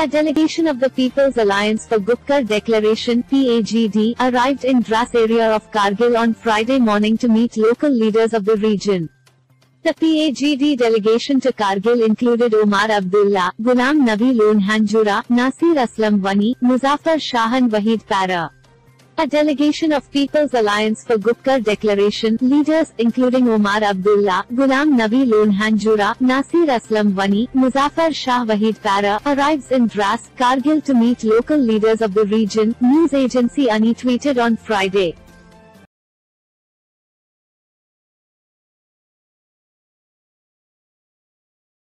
A delegation of the People's Alliance for Gupkar Declaration PAGD arrived in Dras area of Kargil on Friday morning to meet local leaders of the region. The PAGD delegation to Kargil included Omar Abdullah, Ghulam Nabi Lon Hanjura, Nasir Aslam Wani, Muzaffar Shahan Wahid Para. A delegation of People's Alliance for Gupkar Declaration leaders, including Omar Abdullah, Ghulam Nabi Lon Hanjura, Nasir Aslam Wani, Muzaffar Shah Wahid Para, arrives in Dras, Kargil to meet local leaders of the region, news agency ANI tweeted on Friday.